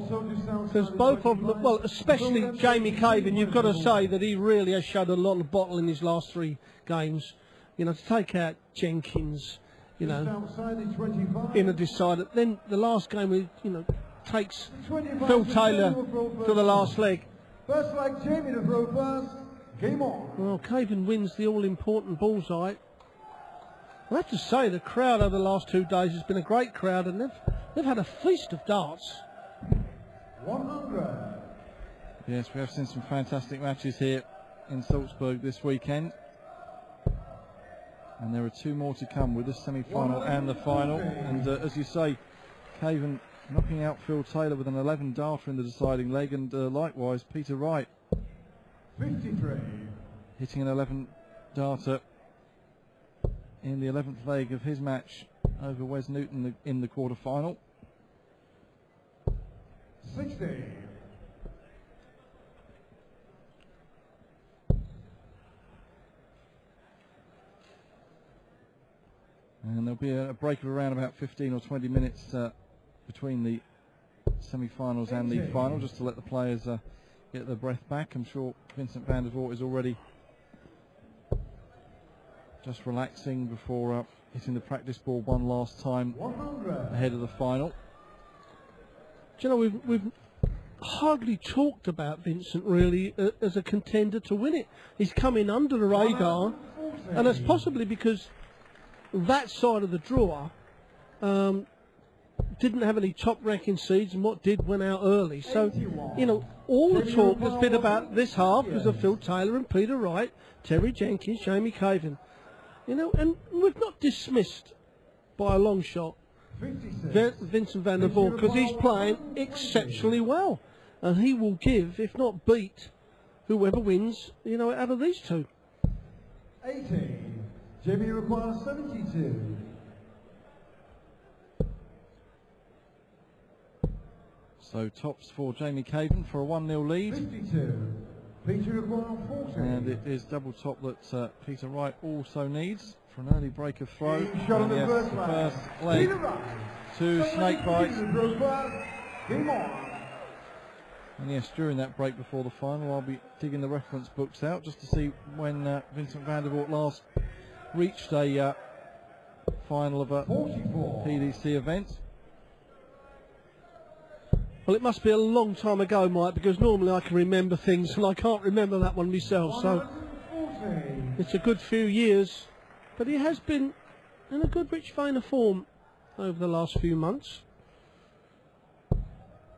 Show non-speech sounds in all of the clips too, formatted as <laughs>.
Because both of them, well, especially Jamie Caven, you've got to say that he really has showed a lot of bottle in his last three games. You know, to take out Jenkins, you know, in a decider. Then the last game, he, you know, takes Phil Taylor to the last leg. First leg, Jamie to throw first. Game on. Well, Caven wins the all-important bullseye. I have to say, the crowd over the last two days has been a great crowd, and they've, they've had a feast of darts. 100. Yes, we have seen some fantastic matches here in Salzburg this weekend. And there are two more to come with the semi-final and the final. And uh, as you say, Caven knocking out Phil Taylor with an 11 darter in the deciding leg, and uh, likewise Peter Wright 53. hitting an 11 darter in the 11th leg of his match over Wes Newton in the quarter final. 60. And there'll be a, a break of around about 15 or 20 minutes uh, between the semi-finals and the final, just to let the players uh, get their breath back. I'm sure Vincent van der Voort is already just relaxing before uh, hitting the practice ball one last time 100. ahead of the final. You know, we've, we've hardly talked about Vincent really uh, as a contender to win it. He's coming under the radar, and it's possibly because that side of the drawer um, didn't have any top ranking seeds, and what did went out early. So, you know, all the talk has been about this half was of Phil Taylor and Peter Wright, Terry Jenkins, Jamie Caven. You know, and we've not dismissed by a long shot 56. Vin- Vincent van der Voort because he's playing exceptionally well, and he will give, if not beat, whoever wins, you know, out of these two. 18. Jamie requires 72. So tops for Jamie Caven for a 1-0 lead. 52. Peter requires 40. And it is double top that uh, Peter Wright also needs for an early break of throw. Shot on the first the first leg Peter to snake bite. Peter throws first. Game on. And yes, during that break before the final, I'll be digging the reference books out just to see when uh, Vincent van der Voort last reached a uh, final of a 44. PDC event. Well, it must be a long time ago, Mike, because normally I can remember things, and I can't remember that one myself. So it's a good few years, but he has been in a good rich vein of form over the last few months.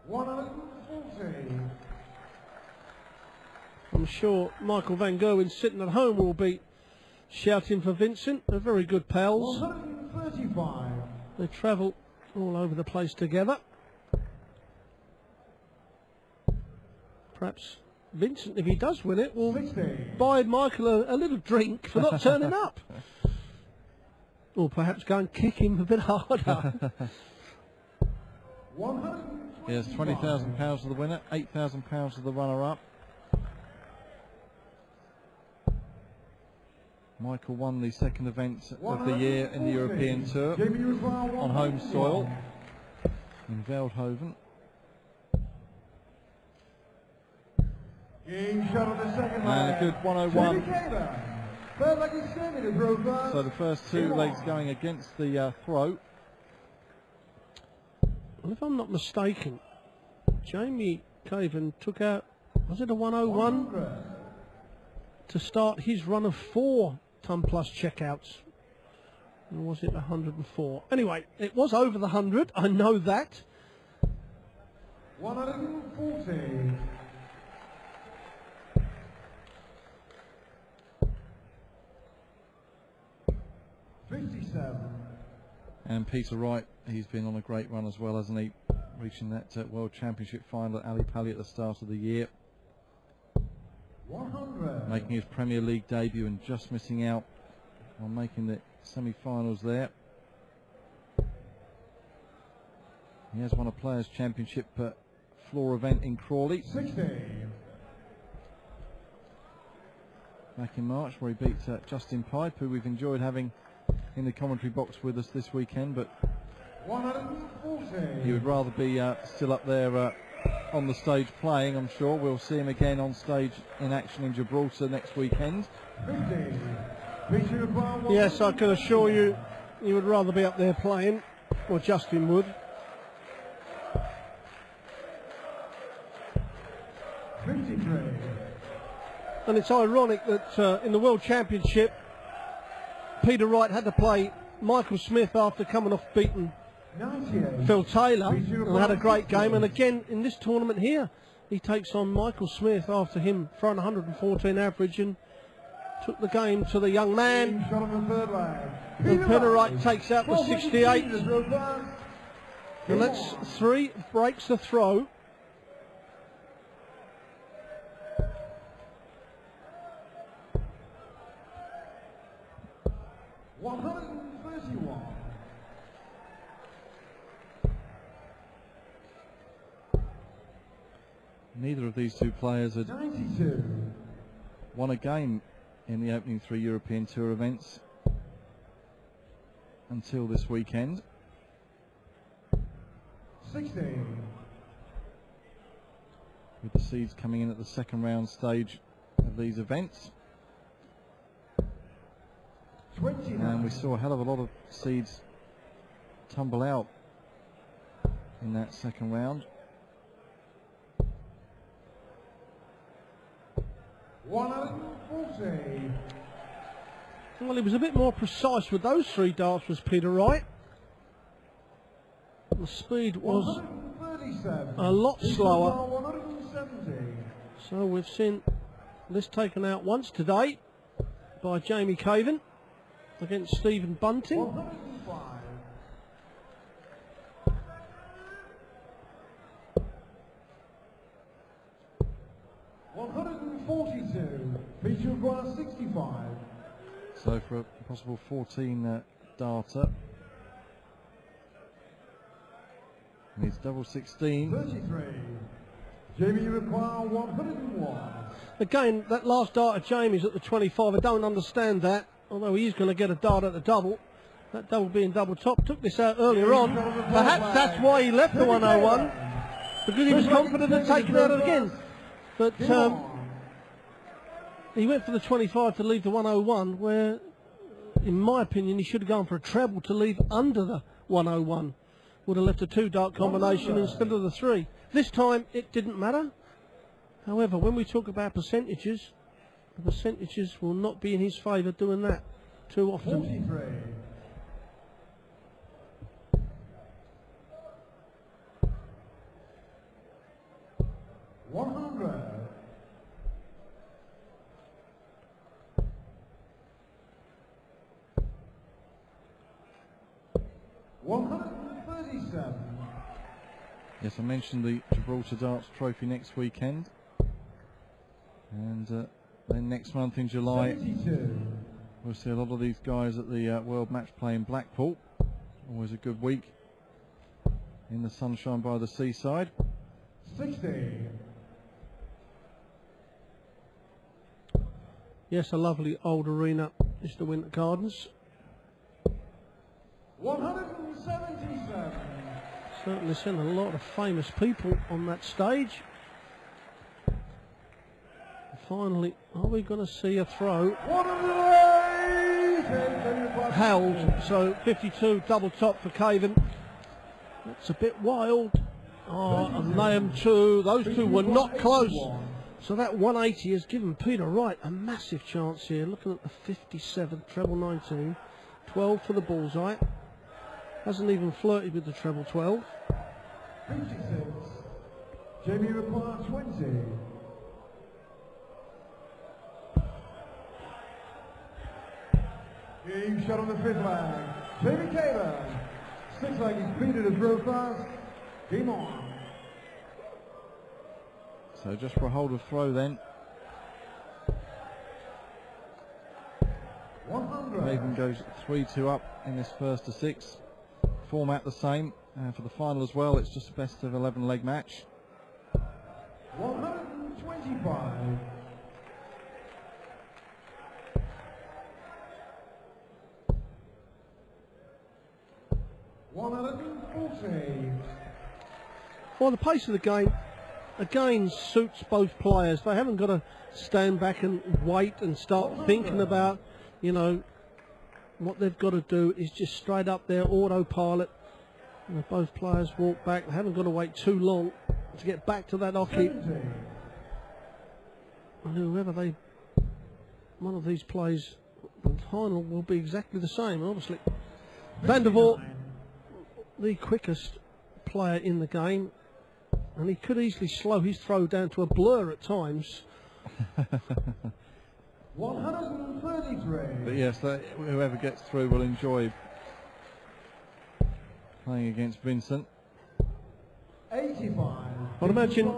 140. I'm sure Michael Van Gerwen sitting at home will be shouting for Vincent. They're very good pals. 135. They travel all over the place together. Perhaps Vincent, if he does win it, will 60. buy Michael a, a little drink for not turning <laughs> up. Or perhaps go and kick him a bit harder. 125. <laughs> Yes, £20,000 for the winner, £8,000 for the runner-up. Michael won the second event of the year in the European Tour on home soil in Veldhoven. Game shot on the second And a leg. good 101. Jamie Caven. Third leg is Jamie to throw first. So the first two legs going against the uh, throw. Well, if I'm not mistaken, Jamie Caven took out, was it a 101 100. to start his run of four ton plus checkouts? Or was it 104? Anyway, it was over the 100, I know that. 140. And Peter Wright, he's been on a great run as well, hasn't he? Reaching that uh, World Championship final at Ali Pali at the start of the year. One hundred. making his Premier League debut and just missing out on making the semi-finals there. He has won a Players' Championship uh, floor event in Crawley Sixty. back in March, where he beat uh, Justin Pipe, who we've enjoyed having in the commentary box with us this weekend. But 140. He would rather be uh, still up there uh, on the stage playing, I'm sure. We'll see him again on stage in action in Gibraltar next weekend. 50. Feature required Yes, I can assure you, he would rather be up there playing, or Justin would. And it's ironic that uh, in the World Championship, Peter Wright had to play Michael Smith after coming off beaten Phil Taylor and had a great game. And again in this tournament here, he takes on Michael Smith after him throwing 114 average and took the game to the young man. Shot on the third leg. And Peter Wright takes out the 68. meters, robust. And that's three, breaks the throw. One hundred and thirty-one. Neither of these two players had Ninety-two. won a game in the opening three European Tour events until this weekend. Sixty. with the seeds coming in at the second round stage of these events. And we saw a hell of a lot of seeds tumble out in that second round. Well, he was a bit more precise with those three darts was Peter Wright. The speed was a lot slower. So we've seen this taken out once today by Jamie Caven against Stephen Bunting. One hundred and five. One hundred and forty-two. Feature requires sixty-five. So for a possible 14 uh, darter. Needs double 16. Thirty-three. Jamie, you require one hundred and one. Again, that last dart of Jamie's at the 25. I don't understand that, although he's going to get a dart at the double. That double being double top. Took this out earlier on. Perhaps that's why he left the 101, because he was confident of taking out it again. But um, he went for the 25 to leave the 101, where, in my opinion, he should have gone for a treble to leave under the 101. Would have left a two dart combination instead of the three. This time it didn't matter. However, when we talk about percentages, the percentages will not be in his favour doing that too often. Forty-three. One hundred. One hundred and thirty-seven. Yes, I mentioned the Gibraltar Darts Trophy next weekend. And uh, then next month in July, we'll see a lot of these guys at the uh, World Match Play in Blackpool. Always a good week in the sunshine by the seaside. Sixty. Yes, a lovely old arena the Winter Gardens. One hundred and seventy-seven. Certainly seen a lot of famous people on that stage finally, are we going to see a throw? What a Held, so 52 double top for Caven. That's a bit wild. Oh, and Liam too. Those two were not close. So that 180 has given Peter Wright a massive chance here. Looking at the 57, treble 19. 12 for the bullseye. Hasn't even flirted with the treble 12. 56. Jamie requires 20. Game shot on the fifth leg. Jamie Taylor. Six leg is beaten as real fast. Game on. So just for a hold of throw then. 100. Caven goes 3-2 up in this first to six. Format the same. For the final as well, it's just a best of 11 leg match. 125. Well, the pace of the game again suits both players. They haven't got to stand back and wait and start thinking about, you know, what they've got to do is just straight up their autopilot. Both players walk back. They haven't got to wait too long to get back to that oche. Whoever they, one of these plays, the final will be exactly the same. Obviously, Van der Voort, the quickest player in the game, and he could easily slow his throw down to a blur at times. <laughs> 133. But yes, that, whoever gets through will enjoy playing against Vincent. 85. I'd imagine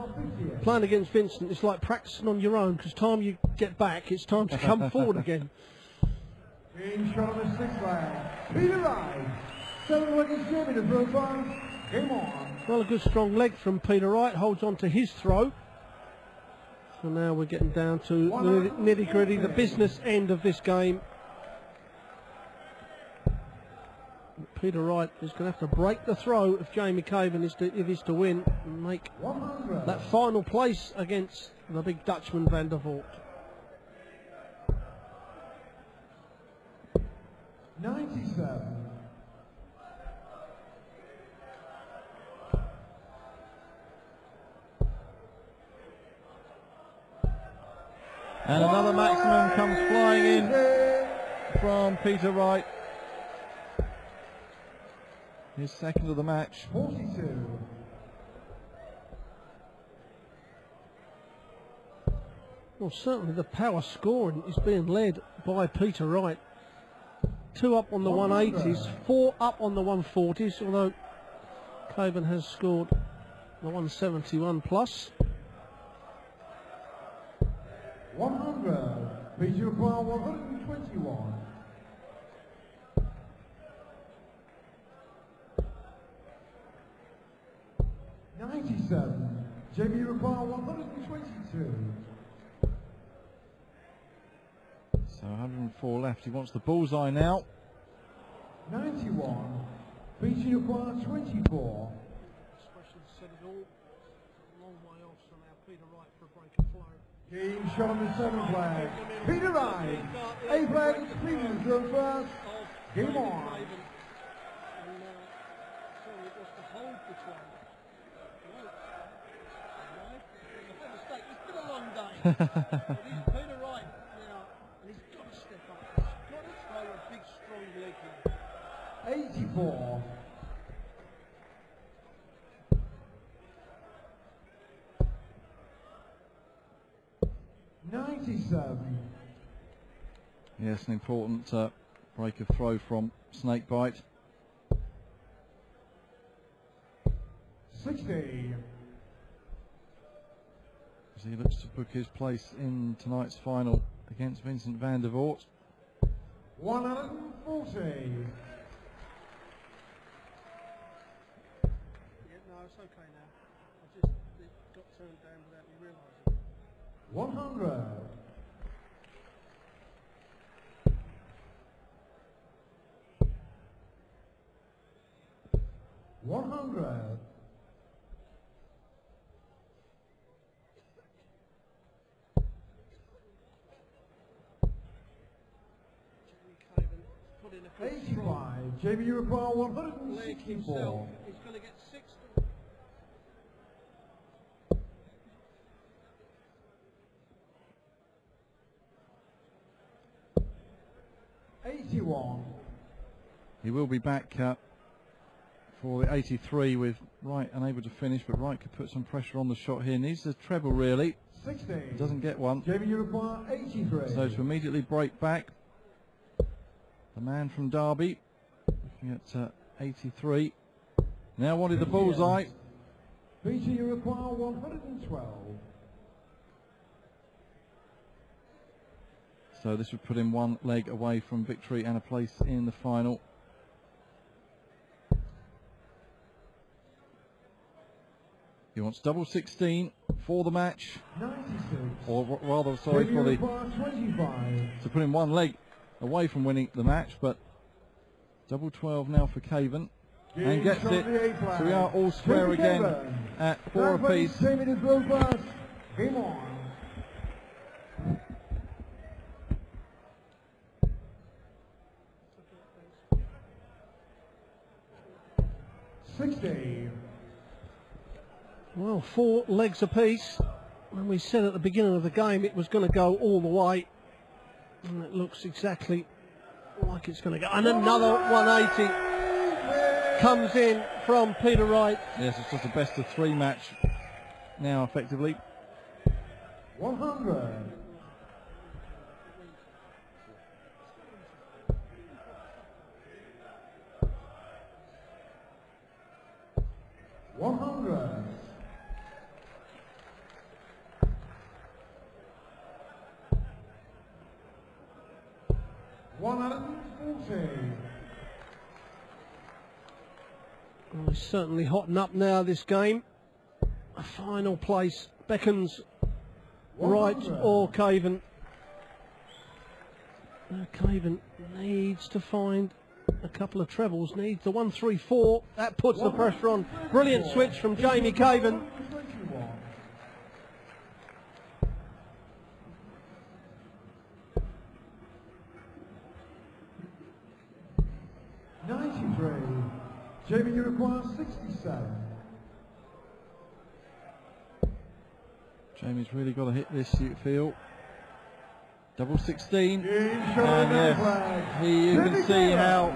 playing against Vincent is like practicing on your own because time you get back, it's time to come <laughs> forward again. Game shot on the sixth line. Peter Wright. Seven wickets Jamie to throw. Game on. Well, a good strong leg from Peter Wright holds on to his throw. So now we're getting down to the nitty gritty, the business end of this game. Peter Wright is going to have to break the throw if Jamie Caven is to, if he's to win and make that final place against the big Dutchman Van der Voort. 97. And another maximum comes flying in from Peter Wright. His second of the match. 42. Well, certainly the power scoring is being led by Peter Wright. Two up on the 180s, four up on the 140s, although Caven has scored the 171 plus. 100. Peter Require 121. Ninety-seven. Jamie Require 122. So 104 left. He wants the bullseye now. 91. Peter Require 24. Especially set it all a long way off, so now Peter Wright for a break of flow. Game shot the seven flag. Peter Wright. A flag is Cleveland thrown first. Game on. And now, certainly it was to hold the try. No. No. My mistake. It's been a long day. Yes, an important uh, break of throw from Snakebite. 60. As he looks to book his place in tonight's final against Vincent van der Voort. 140. it's okay now. I just got turned down without me realising. 100. 100. Eighty-five. Jamie, you require one hundred and sixty-four. He's going to get six. Eighty-one. He will be back uh, for the 83 with Wright unable to finish, but Wright could put some pressure on the shot here. Needs the treble really. Sixty. Doesn't get one. Jamie, require eighty-three. So to immediately break back, the man from Derby, looking at uh, 83. Now wanted the bullseye. Peter, you require one hundred and twelve. So this would put him one leg away from victory and a place in the final. He wants double 16 for the match, or rather, sorry, for the to put him one leg away from winning the match, but double 12 now for Caven. and gets it. So we are all square again at four apiece. Jamie to throw pass. Game on. Sixty. Well, four legs apiece. When we said at the beginning of the game it was going to go all the way, and it looks exactly like it's going to go. And another 180 comes in from Peter Wright. Yes, it's just a best of three match now, effectively. One hundred. One hundred. One hundred and forty. Well, he's certainly hotting up now this game. A final place beckons Wright or Caven. Uh, Caven needs to find a couple of trebles, needs the 1-3-4. That puts the pressure on. Brilliant switch from Jamie Caven. Twenty-one. Ninety-three. Jamie, you require Jamie's really got to hit this, you feel. Double 16. And yes, he, you can see how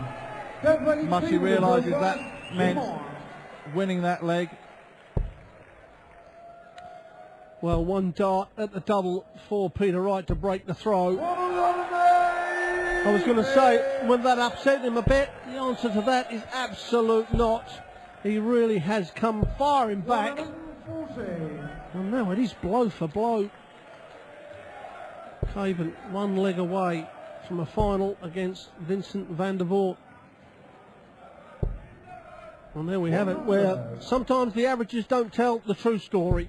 much he realises that meant winning that leg. Well, one dart at the double for Peter Wright to break the throw. I I was going to say, would that upset him a bit? The answer to that is absolute not. He really has come firing back. 140. And now it is blow for blow. Caven one leg away from a final against Vincent van der Voort. And there we have it, where sometimes the averages don't tell the true story.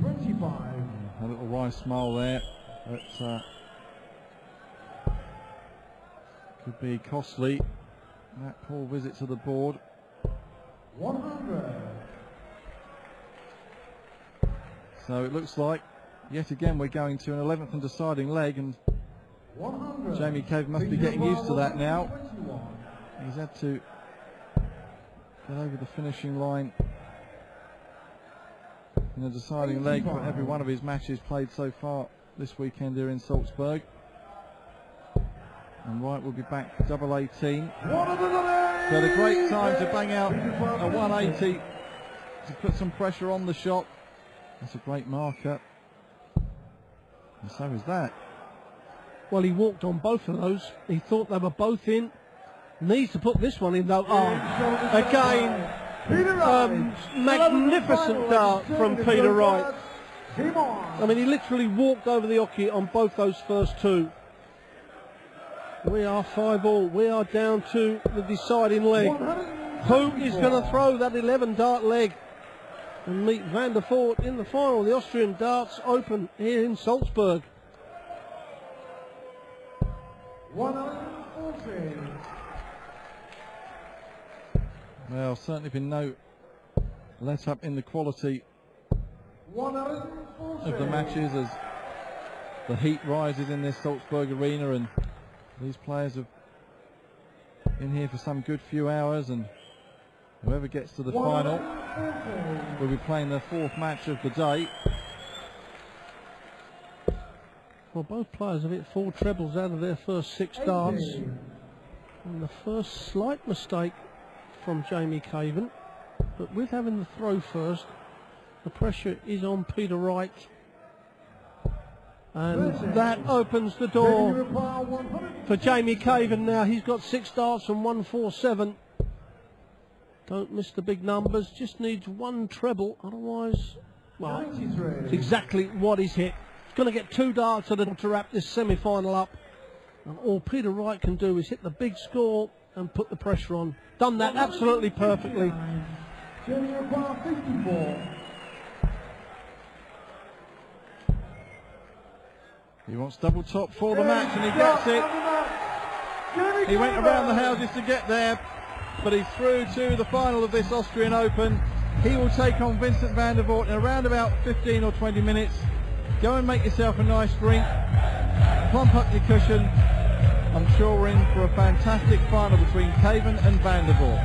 Twenty-five. A little wry smile there. But, uh, could be costly. That poor visit to the board. One hundred. So it looks like yet again we're going to an 11th and deciding leg and One hundred. Jamie Caven must be getting used to that now. He's had to get over the finishing line in the deciding leg for every one of his matches played so far this weekend here in Salzburg. And Wright will be back for double 18. One of the So a great time to bang out a 180 to put some pressure on the shot. That's a great marker. And so is that. Well, he walked on both of those. He thought they were both in. Needs to put this one in though. Oh, again, Peter um, magnificent dart from Peter Wright. I mean, he literally walked over the oche on both those first two. We are five all. We are down to the deciding leg. Who is going to throw that 11 dart leg and meet Van der Voort in the final? The Austrian Darts Open here in Salzburg. One hundred and forty. Well, certainly been no let up in the quality One hundred and forty. of the matches as the heat rises in this Salzburg arena and these players have been here for some good few hours and whoever gets to the final will be playing their fourth match of the day. Well, both players have hit four trebles out of their first six darts. And the first slight mistake from Jamie Caven. But with having the throw first, the pressure is on Peter Wright. And that opens the door for Jamie Caven now. He's got six darts and 147. Don't miss the big numbers. Just needs one treble. Otherwise, well, it's exactly what he's hit. He's going to get two darts at it to wrap this semi-final up. And all Peter Wright can do is hit the big score and put the pressure on. Done that absolutely perfectly. Jamie require fifty-four. He wants double top for the match and he gets it. He went around the houses to get there, but he's through to the final of this Austrian Open. He will take on Vincent van der Voort in around about 15 or 20 minutes. Go and make yourself a nice drink, plump up your cushion. I'm sure we're in for a fantastic final between Caven and van der Voort.